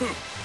Yes!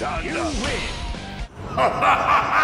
You win!